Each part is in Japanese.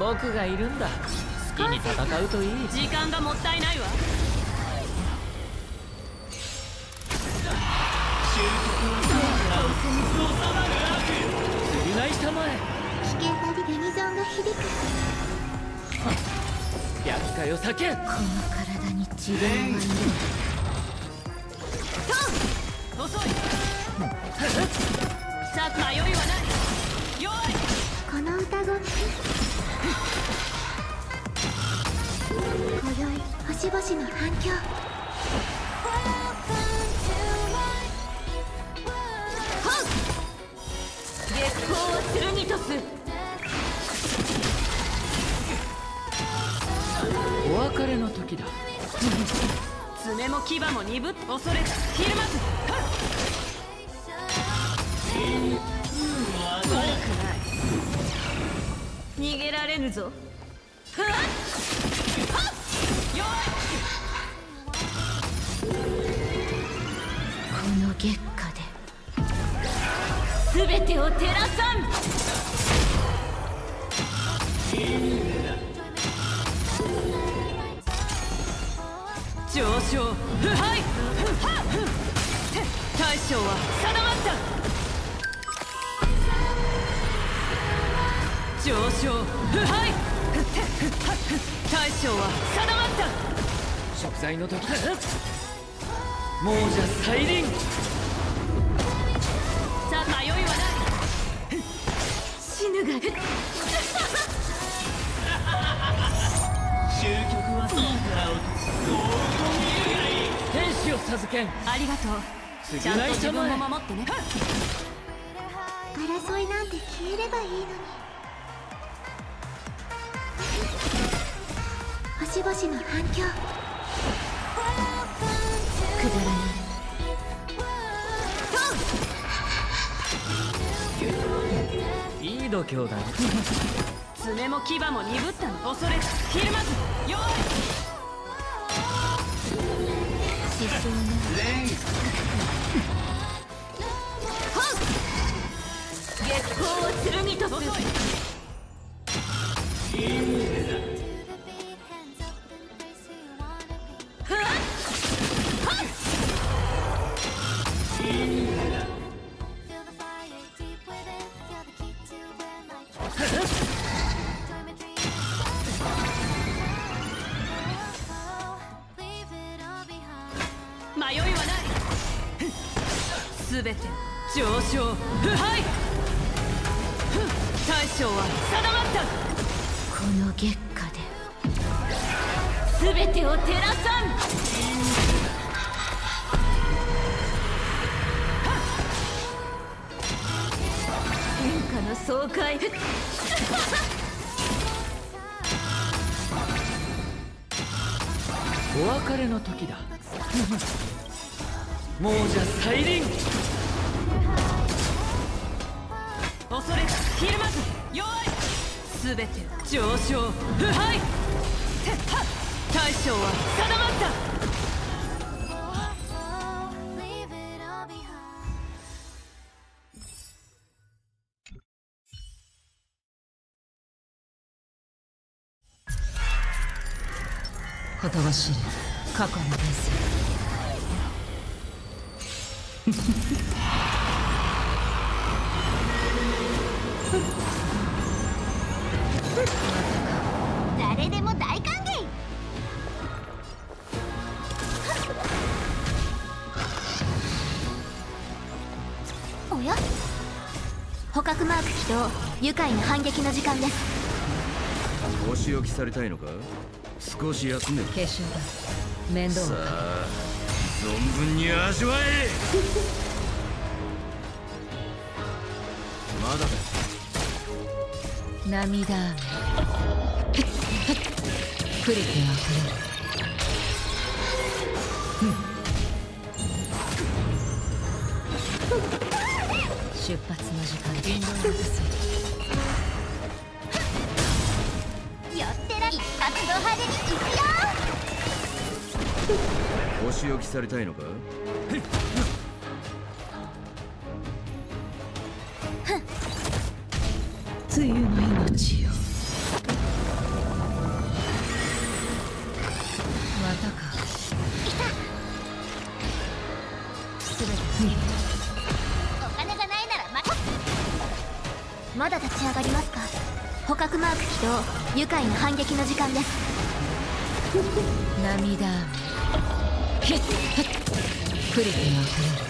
僕がいるんだ。好きに戦うといい。時間がもったいないわ。償いたまえ危険なりゾンが響く。厄介を避けこの体に自分はいる遅い。さあ迷いはない。弱いこの歌声。今宵星々の反響。月光を剣とす。お別れの時だ。爪も牙も鈍っ。恐れた。ひるまず。はっ。げられぬぞ。はっはっ。弱い。この月下で。全てを照らさん。上昇。腐敗大将は定まった。上昇。腐敗大将は定まった。食材の時。だ亡者再臨。さあ迷いはない。死ぬが。天使を授けん。ありがとう。ちゃんと自分も守ってね。争いなんて消えればいいのに星々の反響。くだらない。いい度胸だね爪も牙も鈍ったの恐れ。ひるまず弱い。失踪な月光を剣とす遅全て上昇。腐敗大将は定まった。この月下で。全てを照らさん。天下の爽快お別れの時だ。亡者再臨ひるまず弱い。全て上昇。腐敗ては大将は定まった。ほとばしる過去の伝説誰でも大歓迎。おや？捕獲マーク起動。愉快な反撃の時間です。お仕置きされたいのか？少し休め化粧だ。面倒さはあ存分に味わえ。まだだ涙雨。プリティあふれる出発の時間銀狼をす。よってら一発ド派手にいくよ。お仕置きされたいのか？の命よ。またか。いた。て。お金がないならまたまだ立ち上がりますか？捕獲マーク起動。愉快な反撃の時間です。涙雨。フッフックリップが溢れる。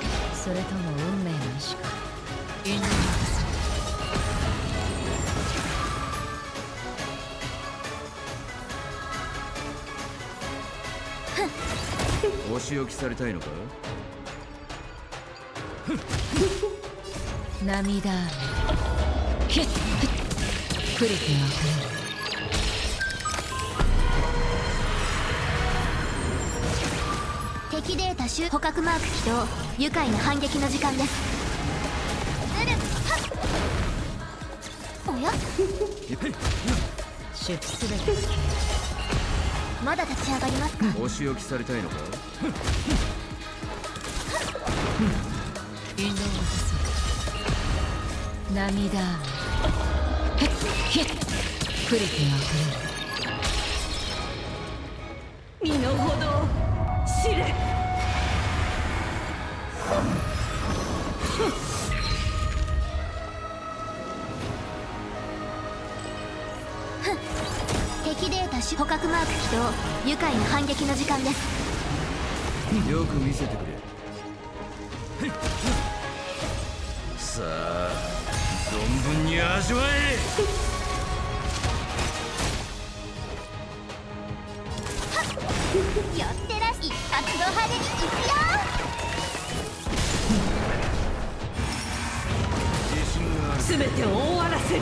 それとも運命の意志か。お仕置きされたいのか？せ涙雨。ヒッ。ヒップリティあふれる敵データ集捕獲マーク起動。愉快な反撃の時間です。おや？出すまだ立ち上がりますか？お仕置きされたいのか？引導を渡そう涙雨ヒッヒップリティあふれる身の程を知れ。敵データ集捕獲マーク起動。愉快な反撃の時間です。よく見せてくれ。さあ存分に味わえ。よってらし一発ド派手にいくよ自信がある全てを終わらせる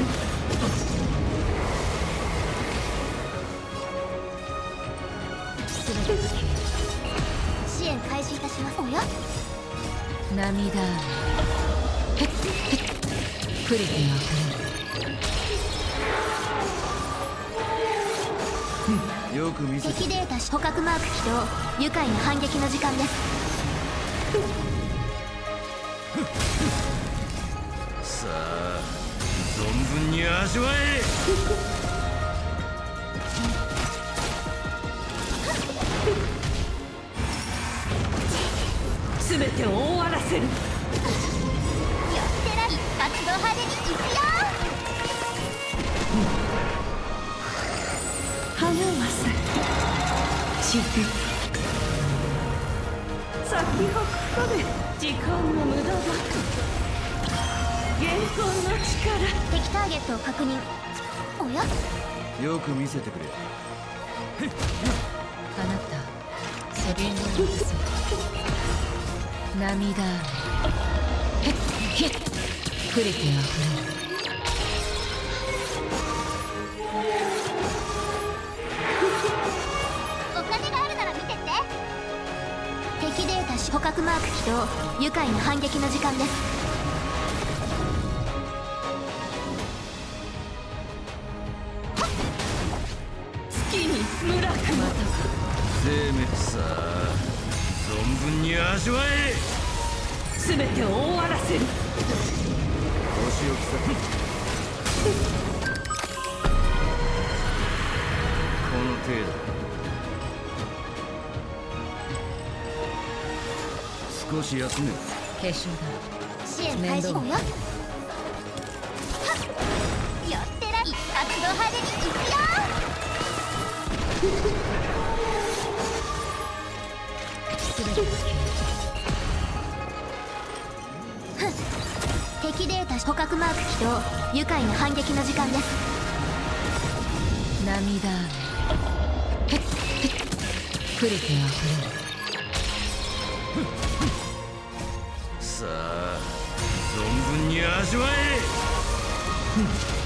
全て支援開始いたしますおや涙プリティあふれる。よく見せて。敵データ捕獲マーク起動。愉快な反撃の時間です。さあ存分に味わえ。全てを終わらせる。よってら一発ド派手にいくよ咲き散る咲きほくこで時間の無駄だ現行の力。敵ターゲットを確認。おや？よく見せてくれ。あなたセリンドを渡そう涙。雨ヒッヒップリティあふれる捕獲マーク起動。愉快な反撃の時間です。月に村くま生命さあ存分に味わえ。全てを終わらせるお仕置きされこの程度少し休め。化粧支援開始面倒おやはっ。よってら一発ド派手にいくよ。敵データ捕獲マーク起動。愉快な反撃の時間です。涙雨。ヒッヒップリティあふれるあ存分に味わえ。